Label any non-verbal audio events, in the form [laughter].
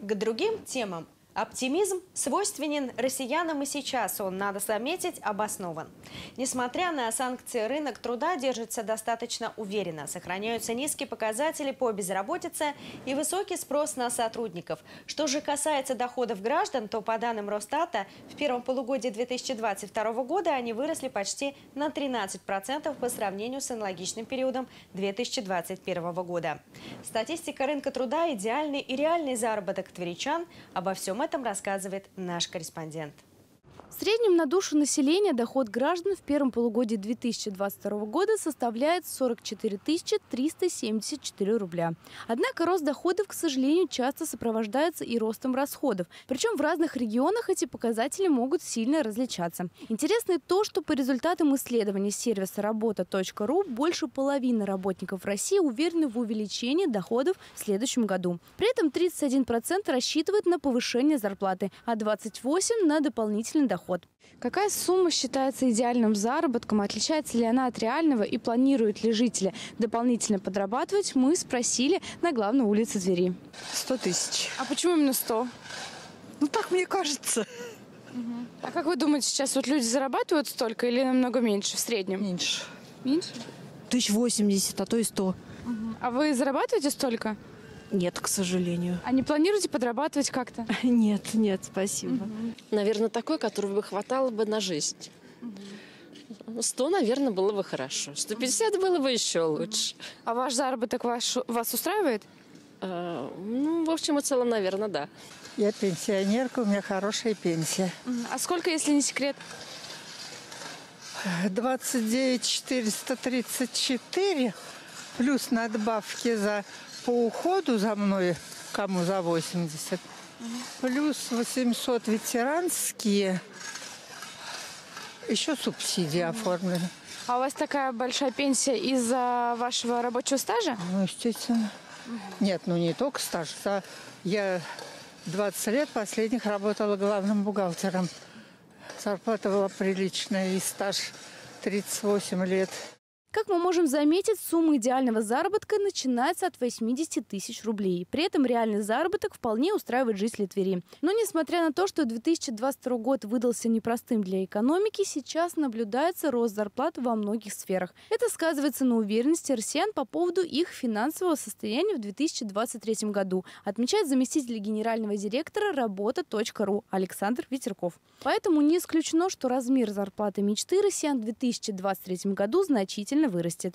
К другим темам. Оптимизм свойственен россиянам и сейчас, он, надо заметить, обоснован. Несмотря на санкции, рынок труда держится достаточно уверенно. Сохраняются низкие показатели по безработице и высокий спрос на сотрудников. Что же касается доходов граждан, то по данным Росстата, в первом полугодии 2022 года они выросли почти на 13% по сравнению с аналогичным периодом 2021 года. Статистика рынка труда, идеальный и реальный заработок тверичан. Обо всем этом рассказывает наш корреспондент. В среднем на душу населения доход граждан в первом полугодии 2022 года составляет 44 374 рубля. Однако рост доходов, к сожалению, часто сопровождается и ростом расходов. Причем в разных регионах эти показатели могут сильно различаться. Интересно и то, что по результатам исследования сервиса работа.ру больше половины работников России уверены в увеличении доходов в следующем году. При этом 31% рассчитывают на повышение зарплаты, а 28% на дополнительный доход доход. Какая сумма считается идеальным заработком, отличается ли она от реального и планируют ли жители дополнительно подрабатывать, мы спросили на главной улице Твери. 100 тысяч. А почему именно 100? Ну, так мне кажется. А как вы думаете, сейчас вот люди зарабатывают столько или намного меньше в среднем? Меньше. Меньше? Тысяч восемьдесят, а то и сто. А вы зарабатываете столько? Нет, к сожалению. А не планируете подрабатывать как-то? [laughs] Нет, нет, спасибо. Наверное, такой, которого бы хватало бы на жизнь. 100, наверное, было бы хорошо. 150 было бы еще лучше. А ваш заработок ваш, вас устраивает? А, ну, в общем и целом, наверное, да. Я пенсионерка, у меня хорошая пенсия. А сколько, если не секрет? 29 434 плюс надбавки за по уходу за мной, кому за 80, плюс 800 ветеранские, еще субсидии оформлены. А у вас такая большая пенсия из-за вашего рабочего стажа? Ну, естественно. Нет, ну не только стаж. а Я 20 лет последних работала главным бухгалтером. Зарплата была приличная и стаж 38 лет. Как мы можем заметить, сумма идеального заработка начинается от 80 тысяч рублей. При этом реальный заработок вполне устраивает жителей Твери. Но несмотря на то, что 2022 год выдался непростым для экономики, сейчас наблюдается рост зарплат во многих сферах. Это сказывается на уверенности россиян по поводу их финансового состояния в 2023 году, отмечает заместитель генерального директора работа.ру Александр Ветерков. Поэтому не исключено, что размер зарплаты мечты россиян в 2023 году значительно вырастет.